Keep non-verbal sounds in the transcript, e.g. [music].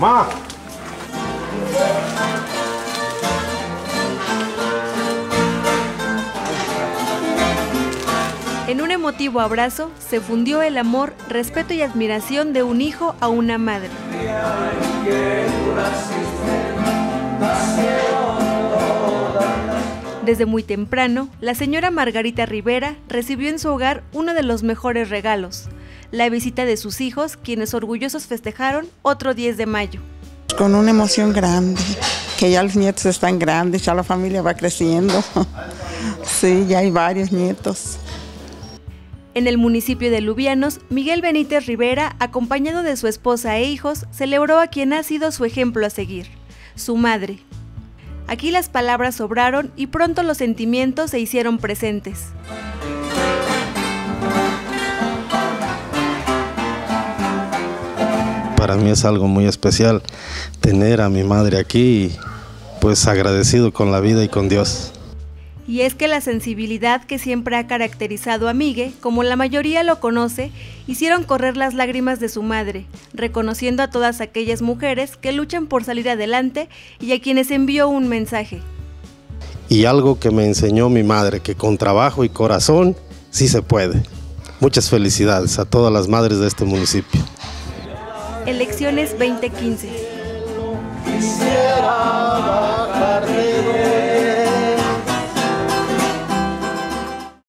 Mamá. En un emotivo abrazo se fundió el amor, respeto y admiración de un hijo a una madre. Desde muy temprano, la señora Margarita Rivera recibió en su hogar uno de los mejores regalos, la visita de sus hijos, quienes orgullosos festejaron otro 10 de mayo. Con una emoción grande, que ya los nietos están grandes, ya la familia va creciendo. [laughs] Sí, ya hay varios nietos. En el municipio de Lubianos, Miguel Benítez Rivera, acompañado de su esposa e hijos, celebró a quien ha sido su ejemplo a seguir, su madre. Aquí las palabras sobraron y pronto los sentimientos se hicieron presentes. Para mí es algo muy especial tener a mi madre aquí, pues agradecido con la vida y con Dios. Y es que la sensibilidad que siempre ha caracterizado a Migue, como la mayoría lo conoce, hicieron correr las lágrimas de su madre, reconociendo a todas aquellas mujeres que luchan por salir adelante y a quienes envió un mensaje. Y algo que me enseñó mi madre, que con trabajo y corazón sí se puede. Muchas felicidades a todas las madres de este municipio. Elecciones 2015. Quisiera bajar de